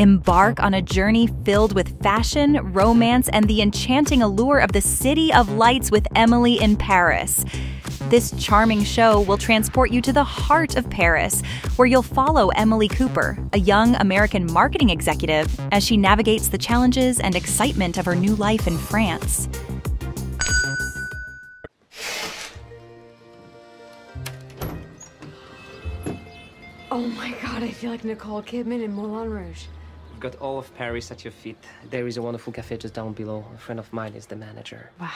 Embark on a journey filled with fashion, romance, and the enchanting allure of the City of Lights with Emily in Paris. This charming show will transport you to the heart of Paris, where you'll follow Emily Cooper, a young American marketing executive, as she navigates the challenges and excitement of her new life in France. Oh my god, I feel like Nicole Kidman in Moulin Rouge. Got all of Paris at your feet. There is a wonderful cafe just down below. A friend of mine is the manager. Wow.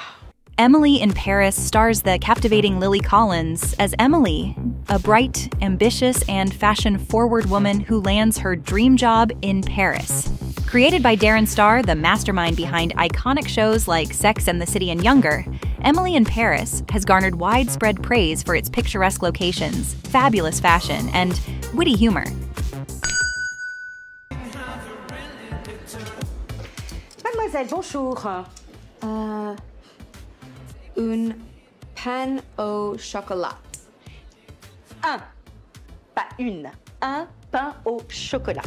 Emily in Paris stars the captivating Lily Collins as Emily, a bright, ambitious, and fashion forward woman who lands her dream job in Paris. Created by Darren Star, the mastermind behind iconic shows like Sex and the City and Younger, Emily in Paris has garnered widespread praise for its picturesque locations, fabulous fashion, and witty humor. Mademoiselle, bonjour. Uh, une pain au chocolat. Un, pas une, un pain au chocolat.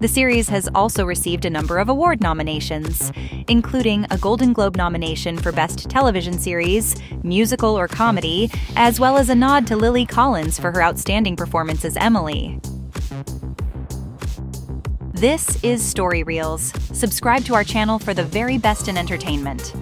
The series has also received a number of award nominations, including a Golden Globe nomination for Best Television Series, Musical or Comedy, as well as a nod to Lily Collins for her outstanding performance as Emily. This is Story Reels. Subscribe to our channel for the very best in entertainment.